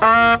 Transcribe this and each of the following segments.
Let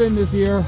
in this year.